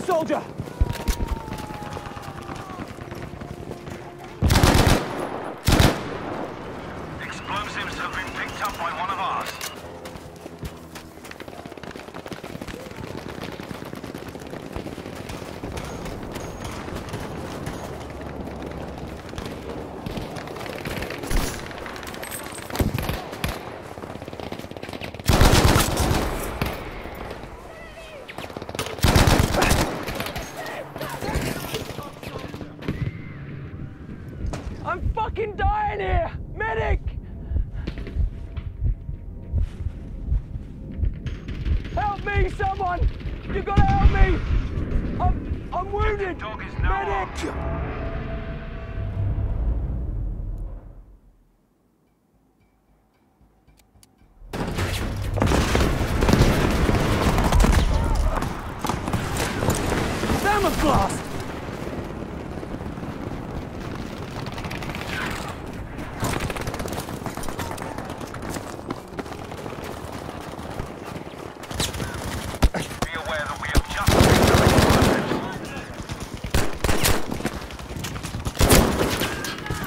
soldier! Explosives have been picked up by one of ours. I'm fucking dying here! Medic! Help me, someone! You gotta help me! I'm, I'm wounded! Dog is now Medic! Damn blast! Be aware that we have just picked up explosives.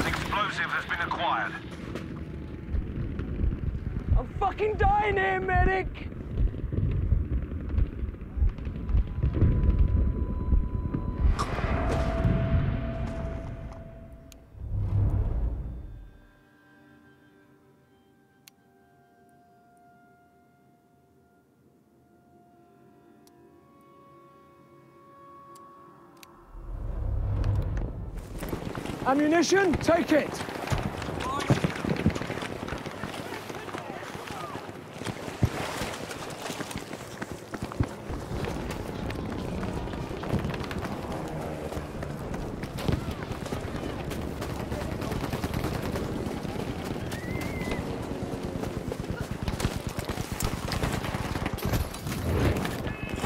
Explosive has been acquired. I'm fucking dying here, medic! Ammunition, take it!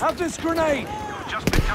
Have this grenade! Just picked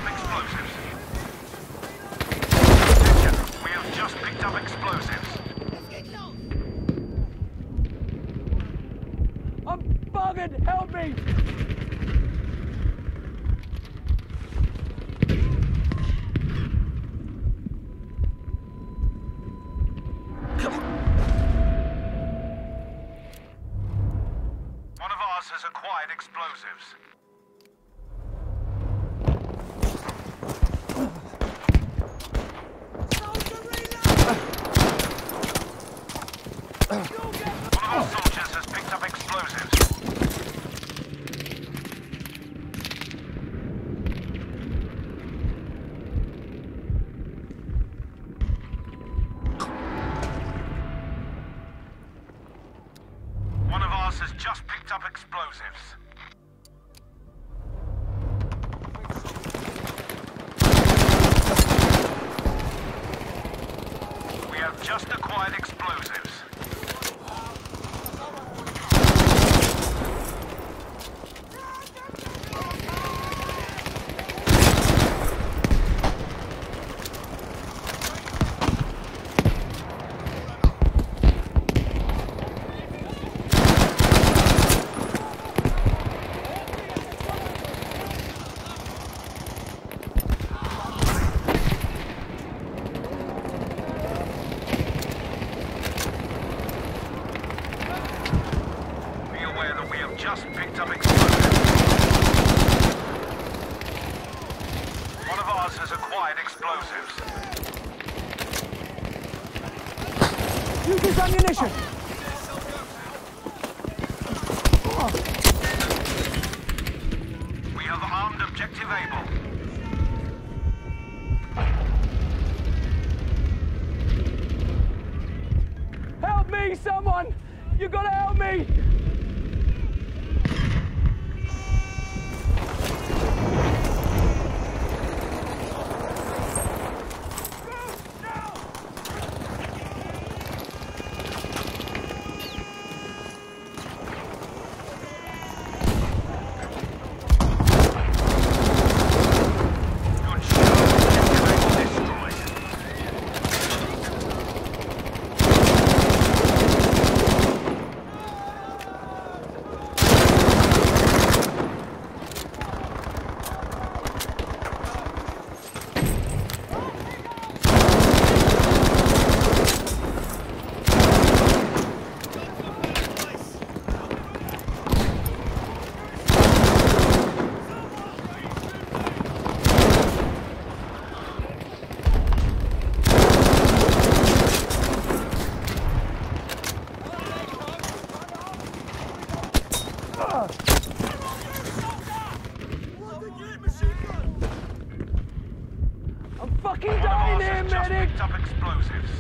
I'm fucking dying here, just medic! picked up explosives.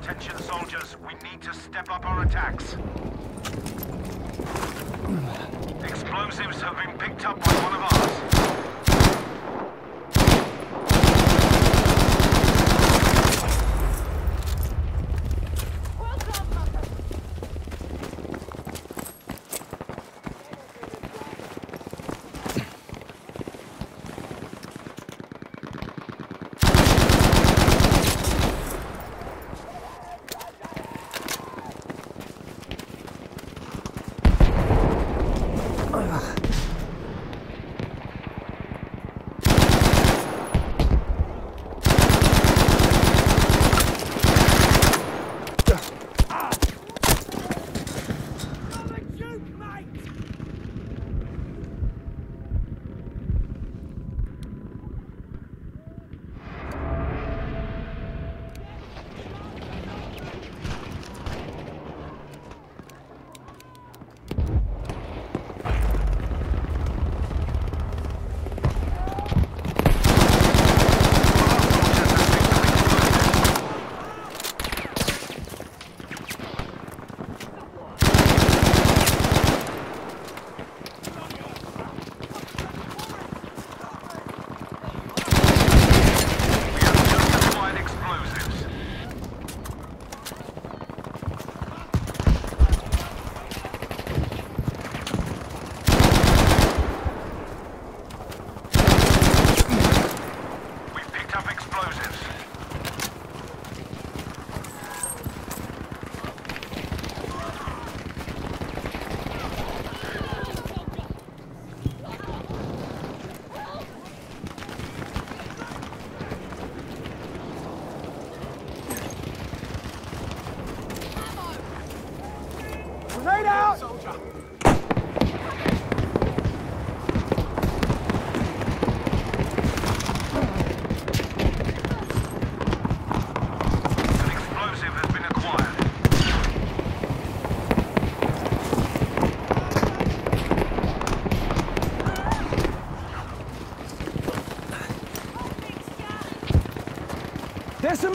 Attention soldiers, we need to step up our attacks. Explosives have been picked up by one of ours.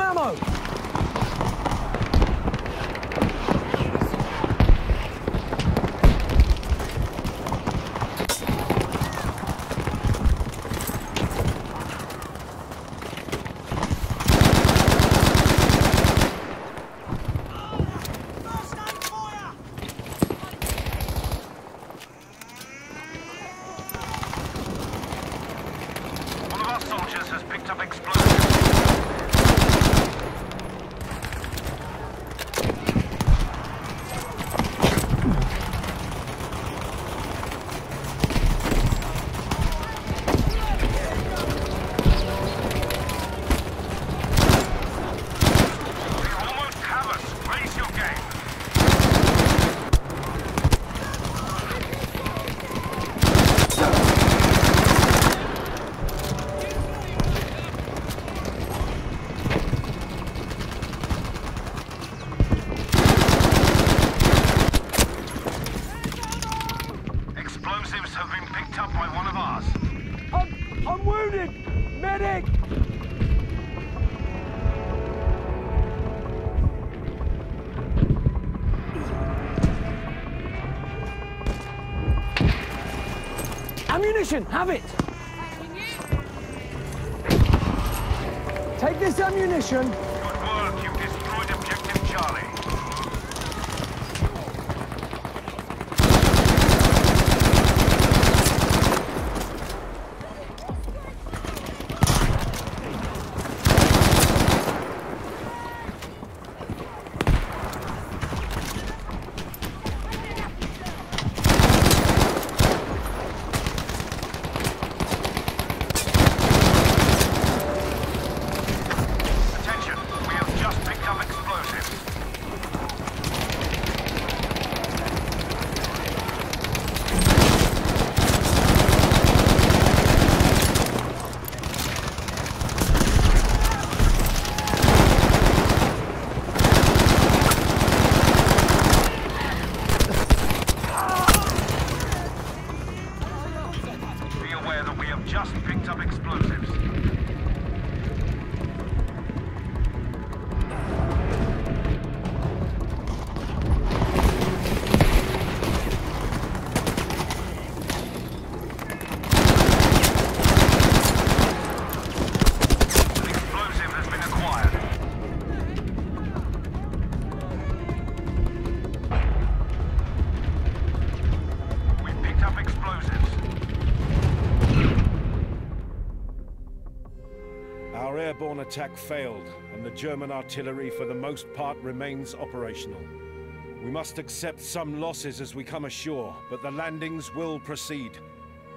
Ammo! Have it! Take this ammunition. Attack failed, and the German artillery for the most part remains operational. We must accept some losses as we come ashore, but the landings will proceed.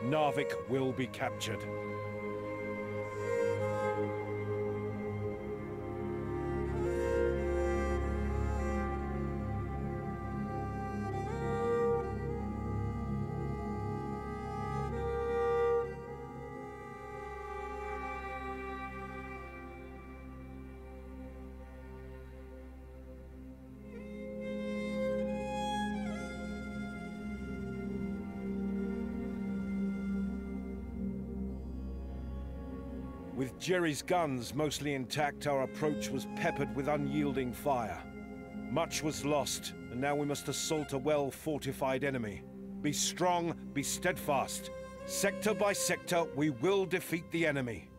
Narvik will be captured. Jerry's guns mostly intact, our approach was peppered with unyielding fire. Much was lost, and now we must assault a well-fortified enemy. Be strong, be steadfast. Sector by sector, we will defeat the enemy.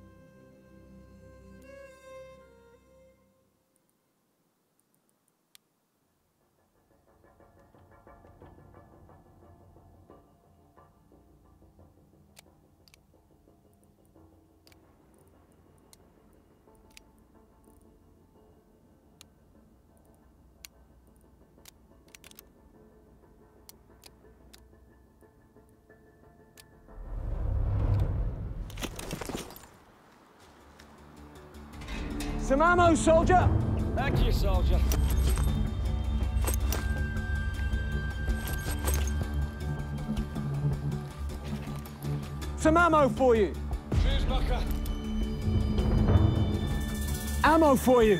Some ammo, soldier! Thank you, soldier. Some ammo for you! Cheers, Bucker. Ammo for you!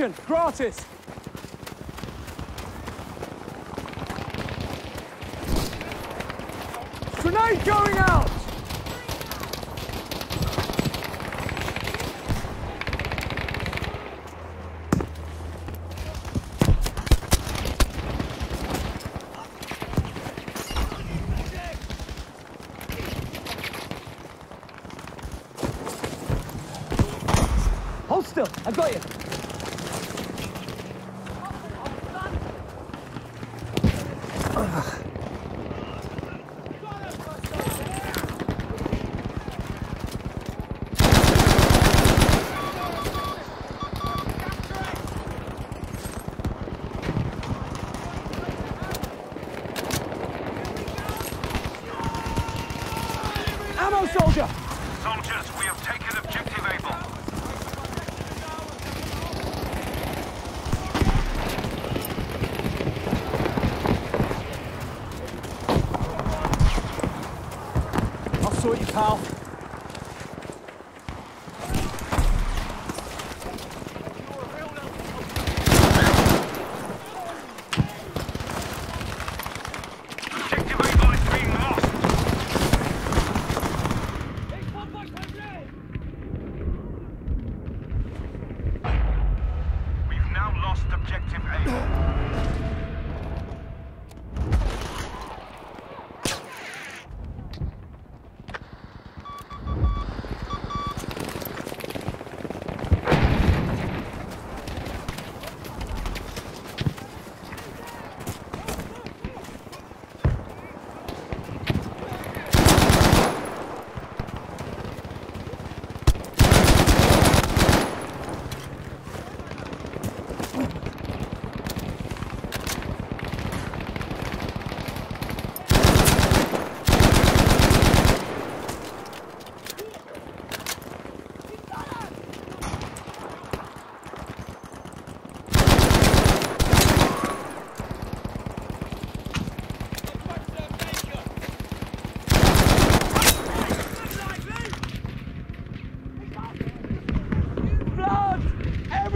Ammunition! Gratis! Grenade going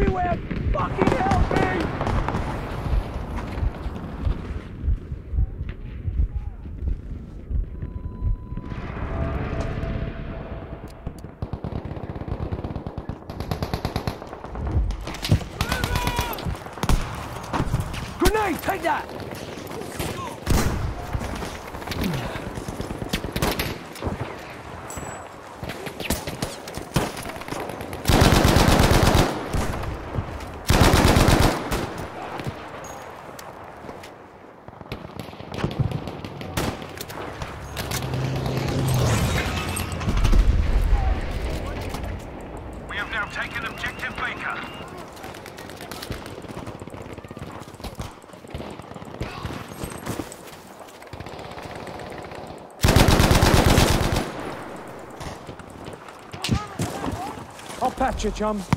everywhere! Fucking hell? You, chum.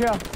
I'll patch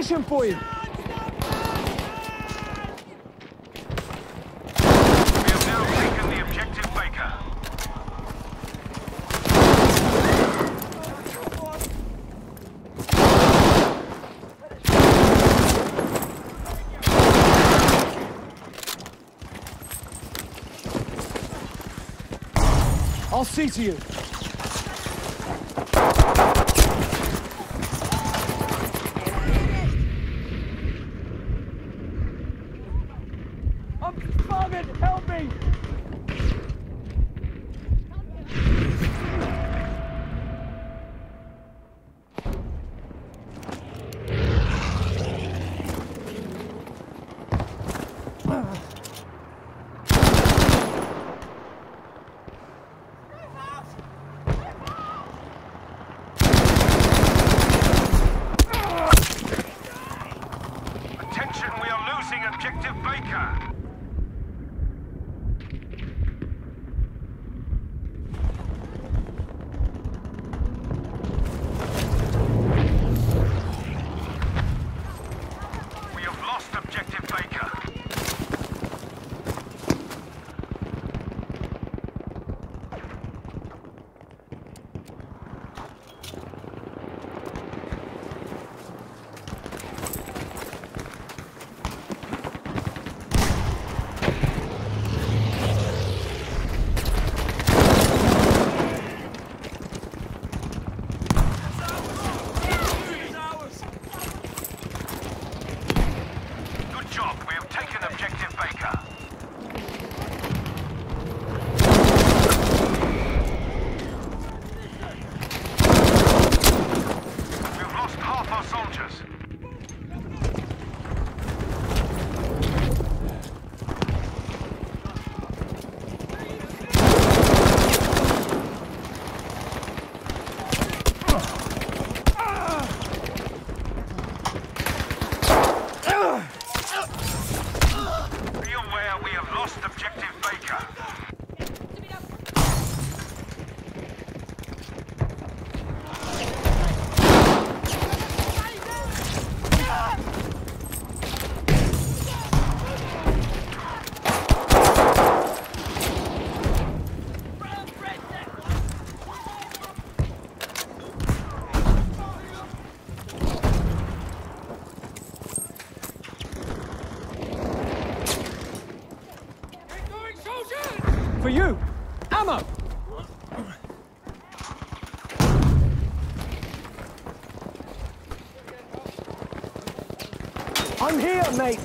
Ammunition for you! I'll see to you. Mate!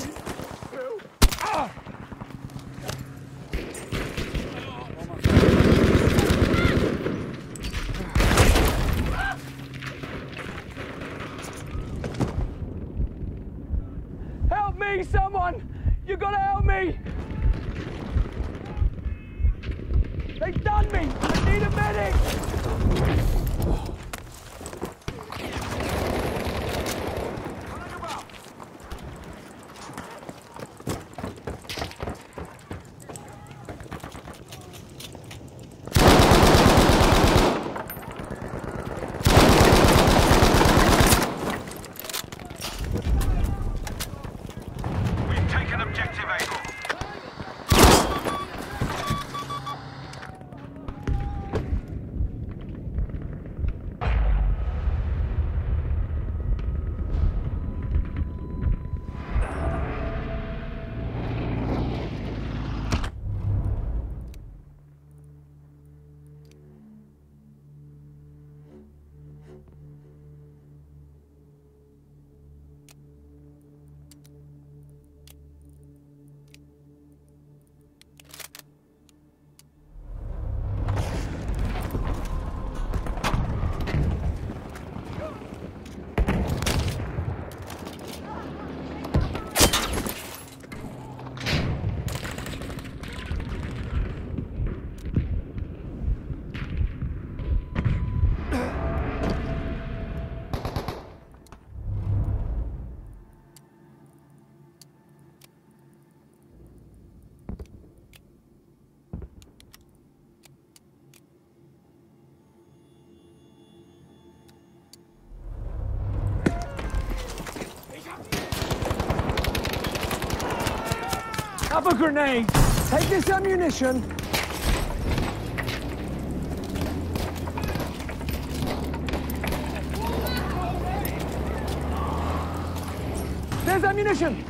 A grenade. Take this ammunition. There's ammunition.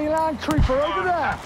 Danny Land over there.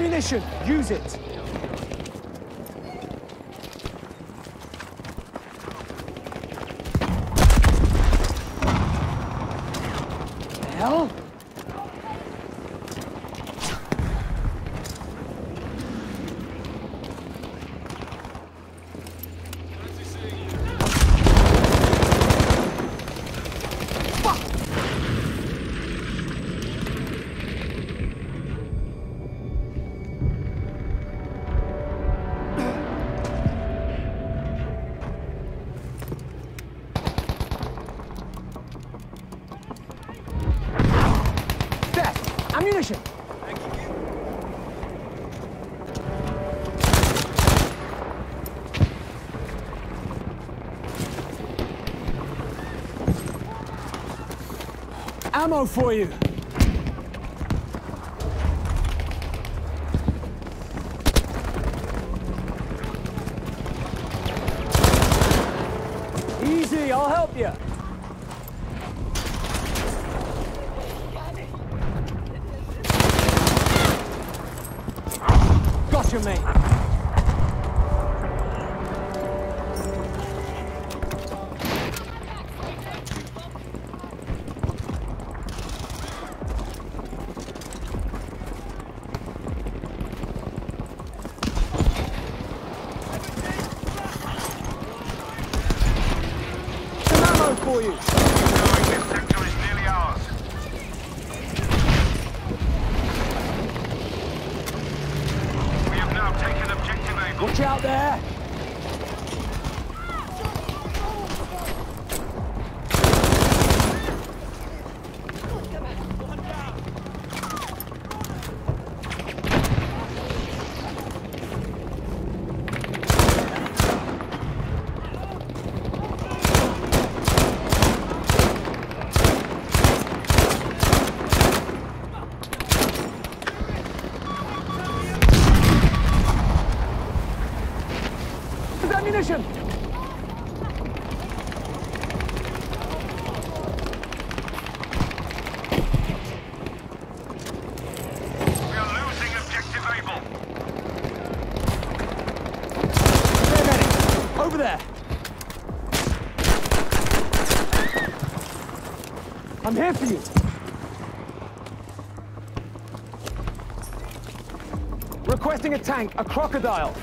ammunition. Use it. ammo for you. apoio. Here for you! Requesting a tank, a crocodile!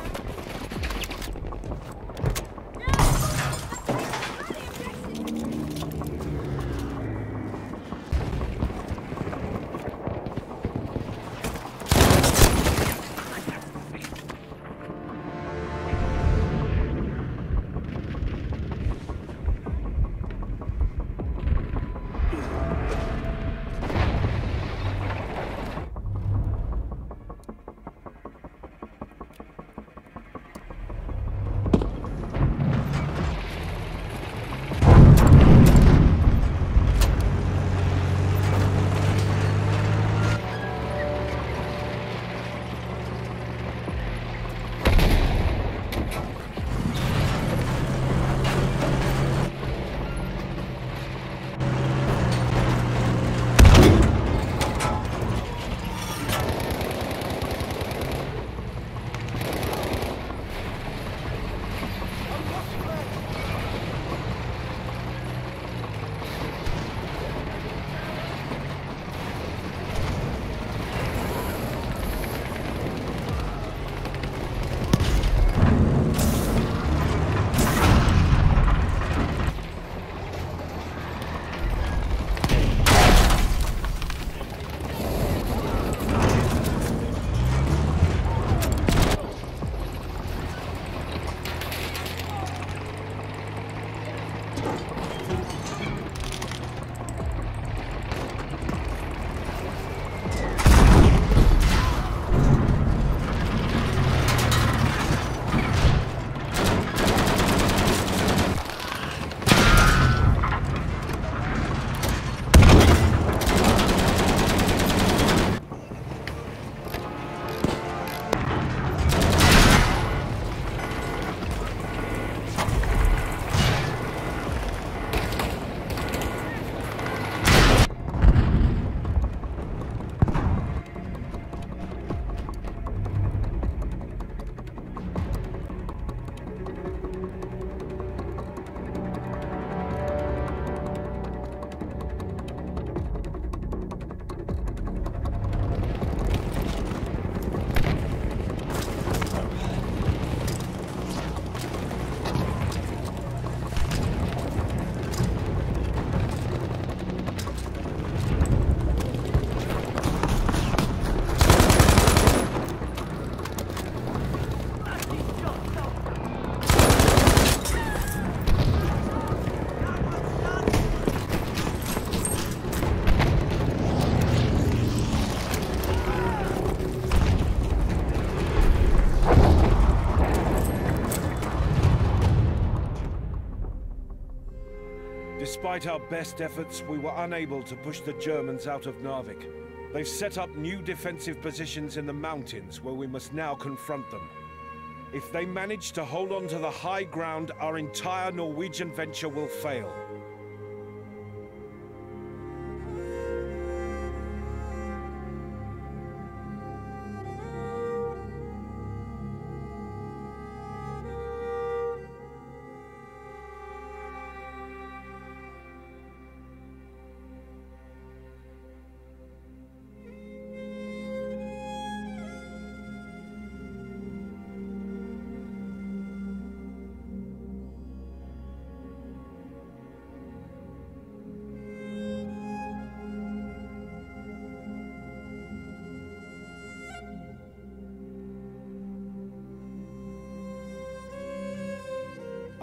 Despite our best efforts, we were unable to push the Germans out of Narvik. They've set up new defensive positions in the mountains where we must now confront them. If they manage to hold on to the high ground, our entire Norwegian venture will fail.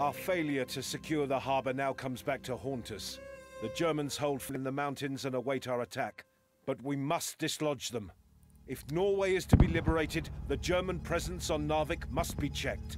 Our failure to secure the harbour now comes back to haunt us. The Germans hold in the mountains and await our attack. But we must dislodge them. If Norway is to be liberated, the German presence on Narvik must be checked.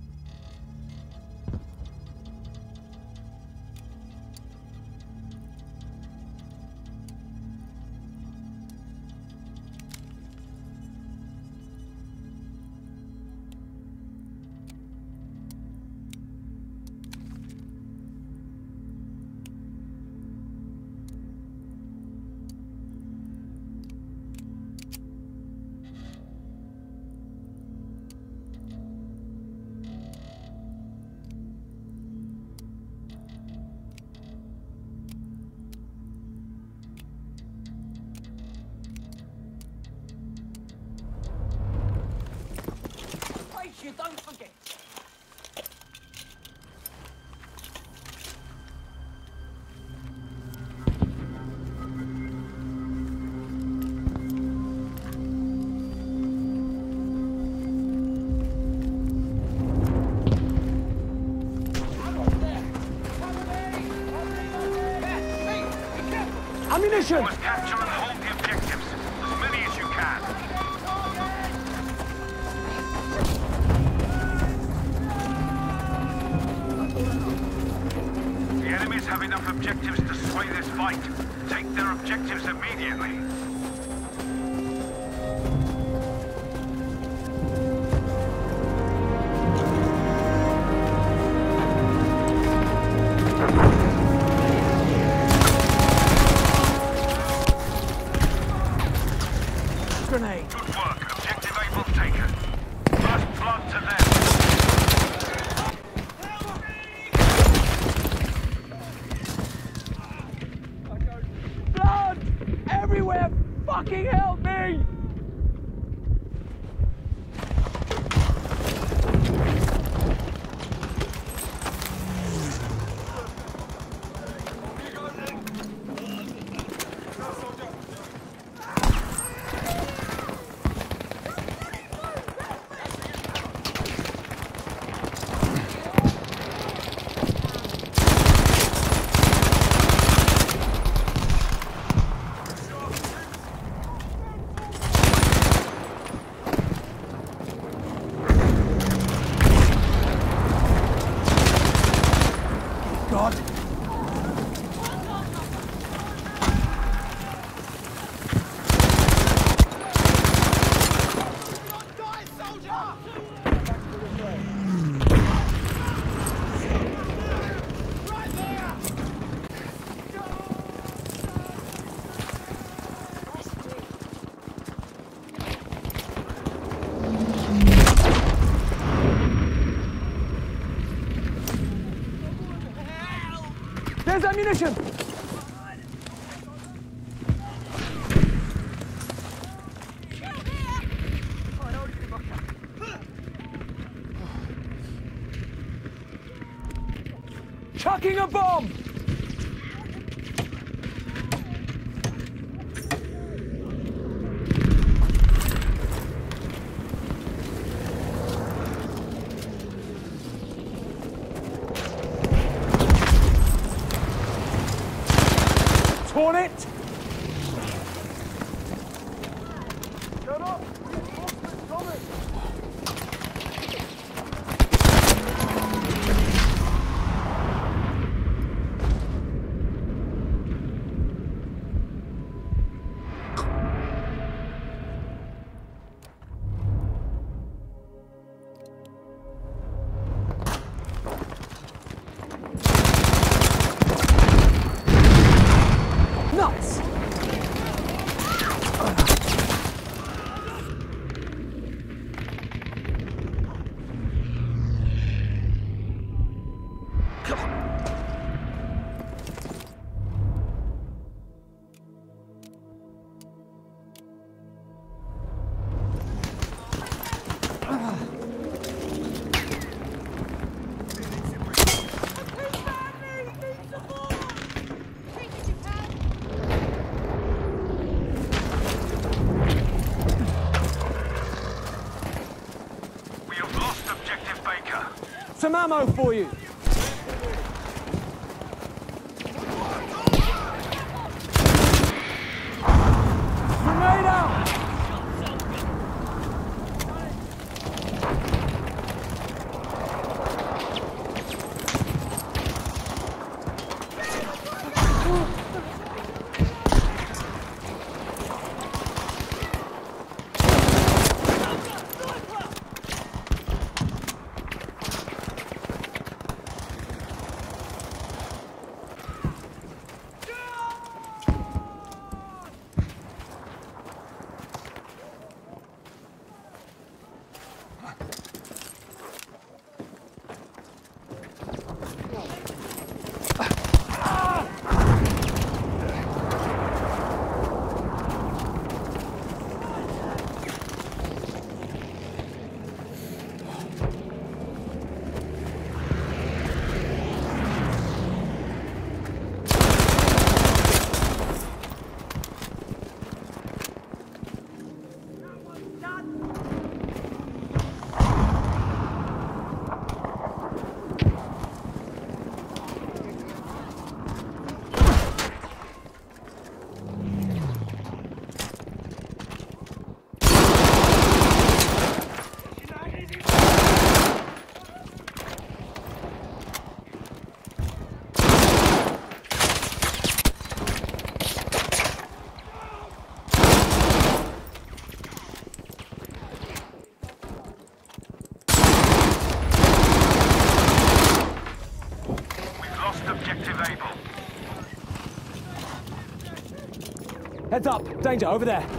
Ammunition! Chucking a bomb! Ammo for you! Heads up. Danger, over there.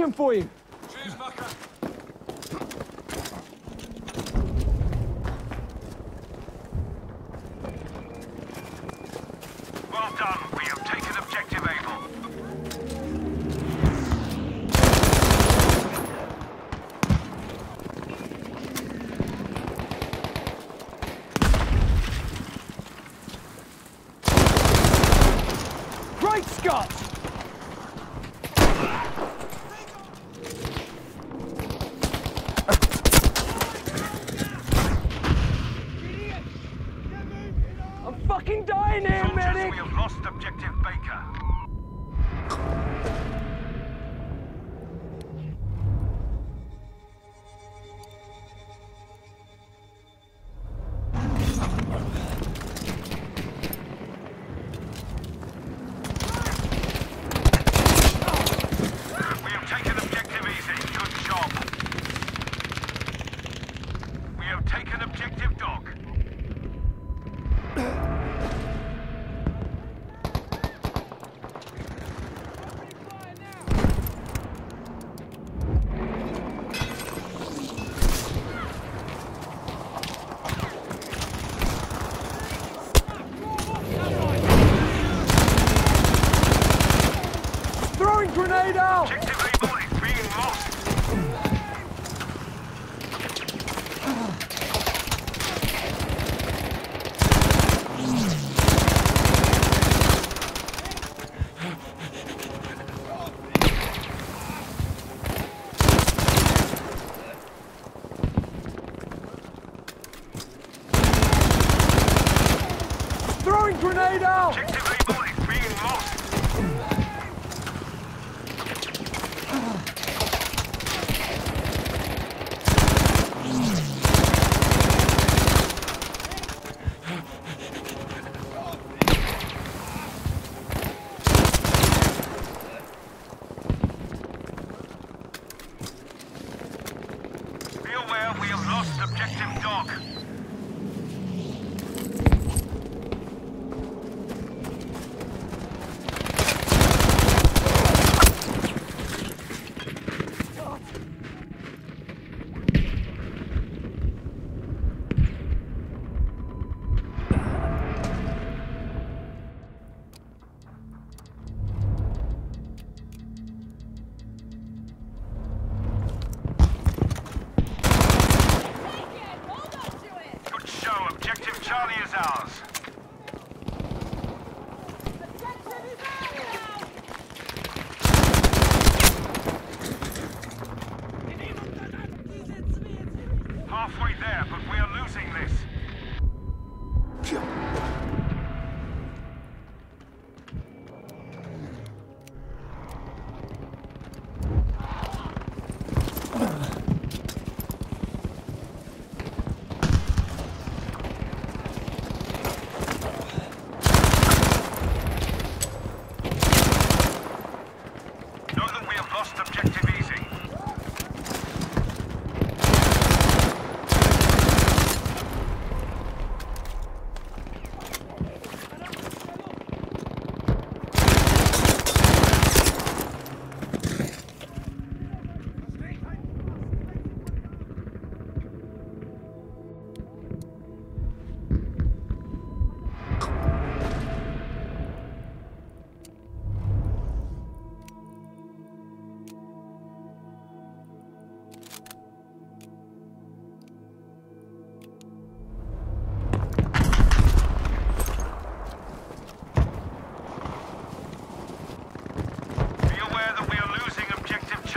Ammunition for you. Well done. We have taken objective Able. Great Scott! I'm fucking dying here, Soldiers, medic! we have lost objective Baker.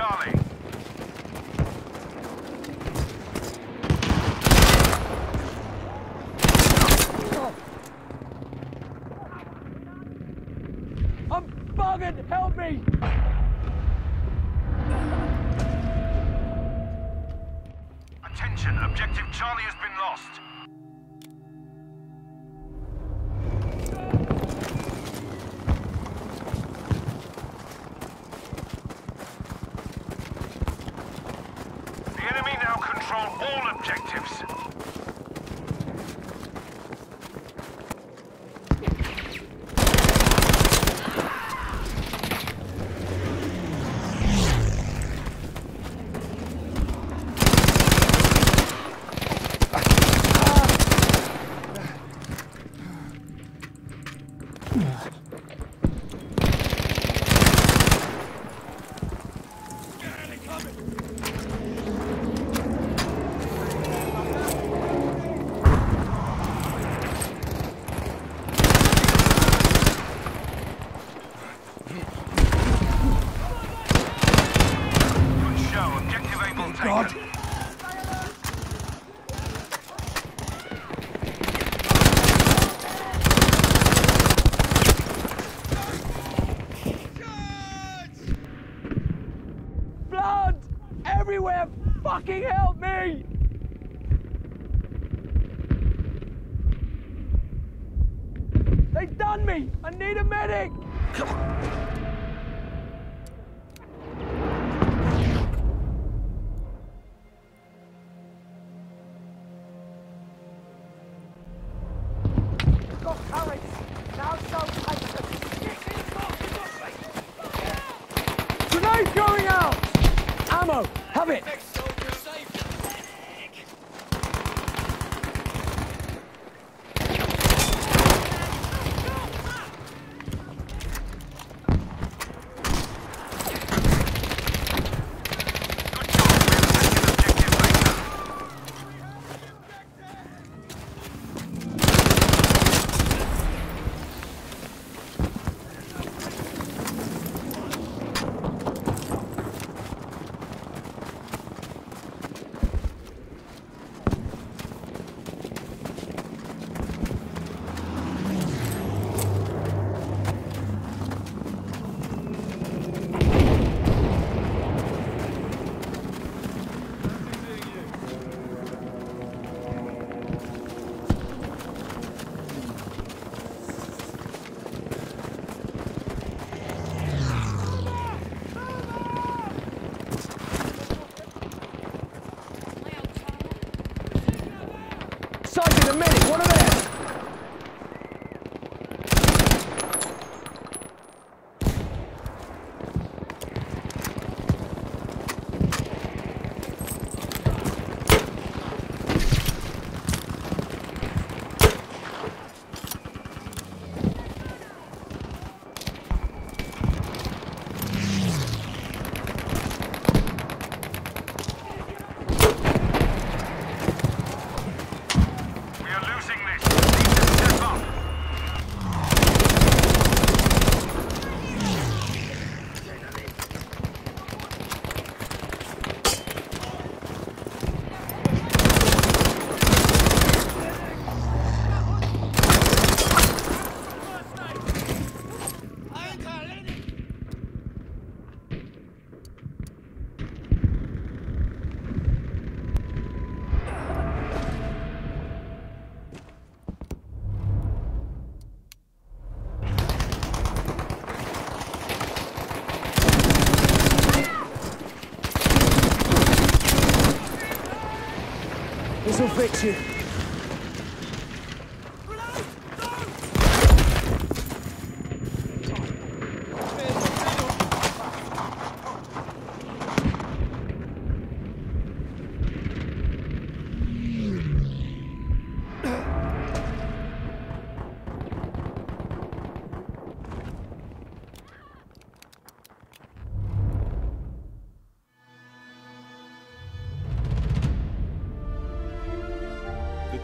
Charlie.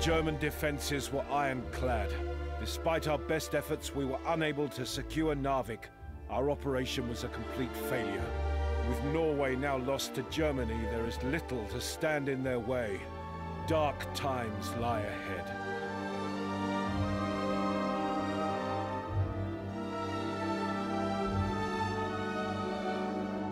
German defences were ironclad. Despite our best efforts, we were unable to secure Narvik. Our operation was a complete failure. With Norway now lost to Germany, there is little to stand in their way. Dark times lie ahead.